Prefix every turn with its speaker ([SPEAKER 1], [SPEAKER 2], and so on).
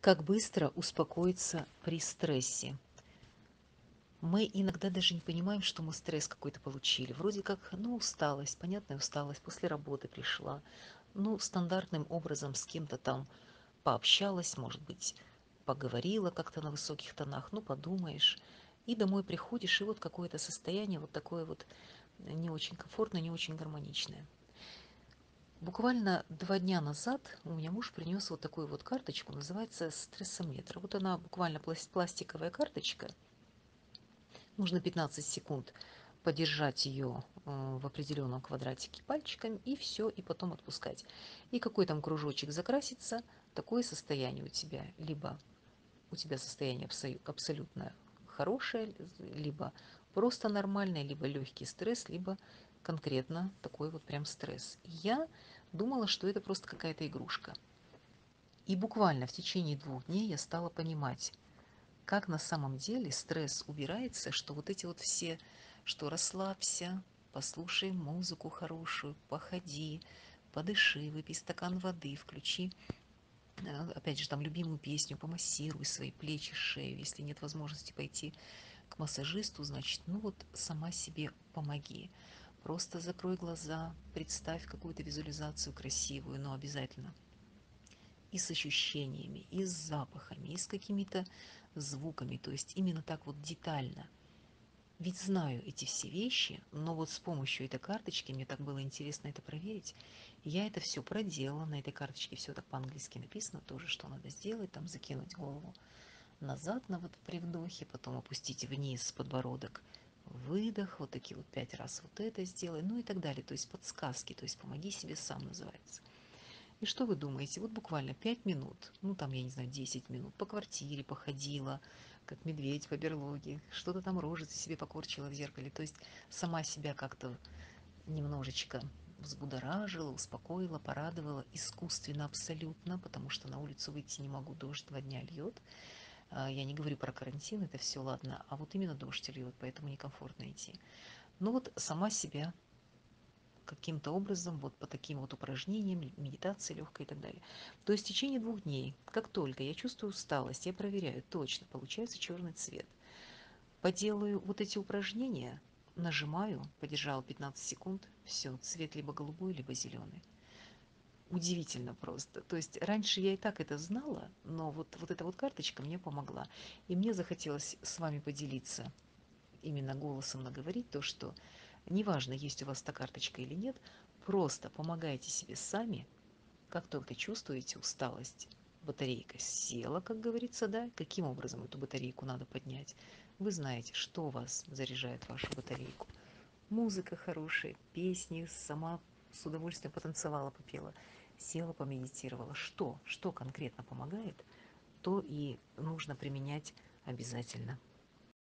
[SPEAKER 1] Как быстро успокоиться при стрессе? Мы иногда даже не понимаем, что мы стресс какой-то получили. Вроде как, ну, усталость, понятная усталость, после работы пришла. Ну, стандартным образом с кем-то там пообщалась, может быть, поговорила как-то на высоких тонах, ну, подумаешь. И домой приходишь, и вот какое-то состояние вот такое вот не очень комфортное, не очень гармоничное. Буквально два дня назад у меня муж принес вот такую вот карточку, называется стрессометр. Вот она буквально пластиковая карточка. Нужно 15 секунд подержать ее э, в определенном квадратике пальчиками и все, и потом отпускать. И какой там кружочек закрасится, такое состояние у тебя. Либо у тебя состояние абсолютно хорошее, либо просто нормальное, либо легкий стресс, либо конкретно такой вот прям стресс. Я думала, что это просто какая-то игрушка. И буквально в течение двух дней я стала понимать, как на самом деле стресс убирается, что вот эти вот все, что расслабься, послушай музыку хорошую, походи, подыши, выпей стакан воды, включи, э, опять же, там любимую песню, помассируй свои плечи, шею. Если нет возможности пойти к массажисту, значит, ну вот сама себе помоги. Просто закрой глаза, представь какую-то визуализацию красивую, но обязательно и с ощущениями, и с запахами, и с какими-то звуками, то есть именно так вот детально. Ведь знаю эти все вещи, но вот с помощью этой карточки, мне так было интересно это проверить, я это все проделала, на этой карточке все так по-английски написано тоже, что надо сделать, там закинуть голову назад на вот при вдохе, потом опустить вниз подбородок, выдох, вот такие вот пять раз вот это сделай, ну и так далее. То есть подсказки, то есть помоги себе сам называется. И что вы думаете? Вот буквально пять минут, ну там, я не знаю, 10 минут по квартире походила, как медведь по берлоге, что-то там рожицы себе покорчила в зеркале. То есть сама себя как-то немножечко взбудоражила, успокоила, порадовала искусственно абсолютно, потому что на улицу выйти не могу, дождь два дня льет. А, я не говорю про карантин, это все ладно, а вот именно дождь льет, поэтому некомфортно идти. Ну вот сама себя каким-то образом, вот по таким вот упражнениям, медитации легкой и так далее. То есть в течение двух дней, как только я чувствую усталость, я проверяю, точно, получается черный цвет. Поделаю вот эти упражнения, нажимаю, подержал 15 секунд, все, цвет либо голубой, либо зеленый удивительно просто. То есть раньше я и так это знала, но вот, вот эта вот карточка мне помогла. И мне захотелось с вами поделиться, именно голосом наговорить то, что неважно, есть у вас эта карточка или нет, просто помогайте себе сами, как только чувствуете усталость. Батарейка села, как говорится, да, каким образом эту батарейку надо поднять. Вы знаете, что вас заряжает вашу батарейку. Музыка хорошая, песни, сама с удовольствием потанцевала, попела села, помедитировала. Что? Что конкретно помогает, то и нужно применять обязательно.